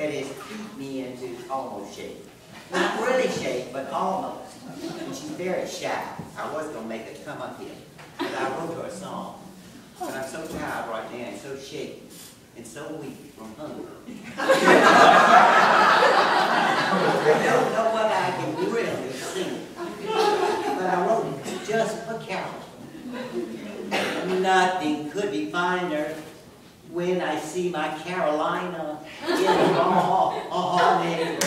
me into almost shape. Not really shape, but almost. And she's very shy. I was gonna make her come up here, but I wrote her a song. But I'm so tired right now, and so shaky, and so weak from hunger. I don't know what I can really sing, but I wrote it just for Carol. Nothing could be finer when I see my Carolina in the morning.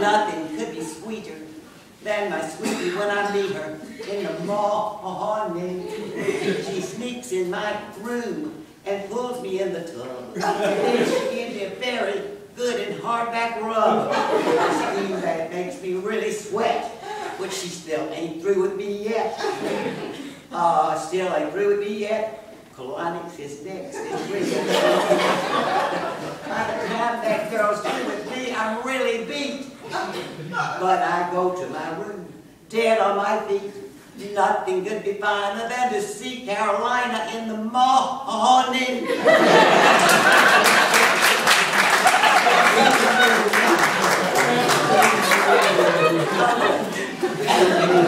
Nothing could be sweeter than my sweetie when I meet her in the morning. She sneaks in my room and pulls me in the tub. Then she gives me a very good and hardback rub. Scheme that makes me really sweat, but she still ain't through with me yet. Uh, still ain't through with me yet. Colonics is next. It's really By the time that girl's through with me, I'm really beat. But I go to my room, dead on my feet. Nothing could be finer than to see Carolina in the morning.